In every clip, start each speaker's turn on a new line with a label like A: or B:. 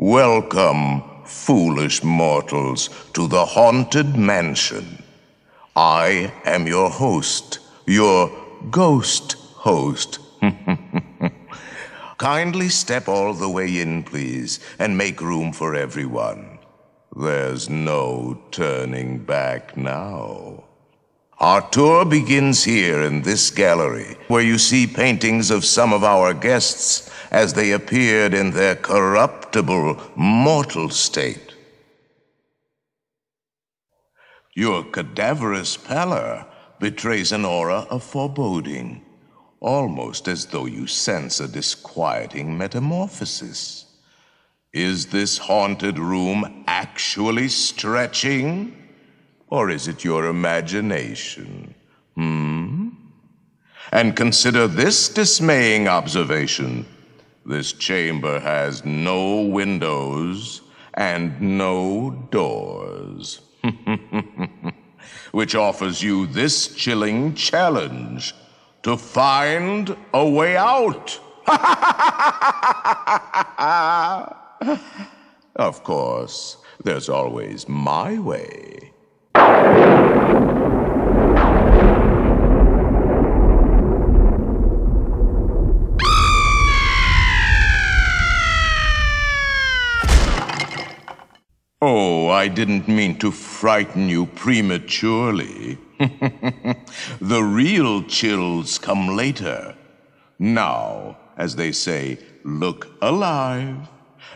A: Welcome, foolish mortals, to the Haunted Mansion. I am your host, your ghost host. Kindly step all the way in, please, and make room for everyone. There's no turning back now. Our tour begins here in this gallery, where you see paintings of some of our guests as they appeared in their corruptible, mortal state. Your cadaverous pallor betrays an aura of foreboding, almost as though you sense a disquieting metamorphosis. Is this haunted room actually stretching? Or is it your imagination? Hmm? And consider this dismaying observation. This chamber has no windows and no doors. Which offers you this chilling challenge to find a way out. of course, there's always my way. Oh, I didn't mean to frighten you prematurely. the real chills come later. Now, as they say, look alive,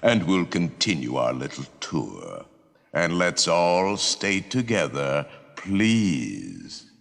A: and we'll continue our little tour. And let's all stay together, please.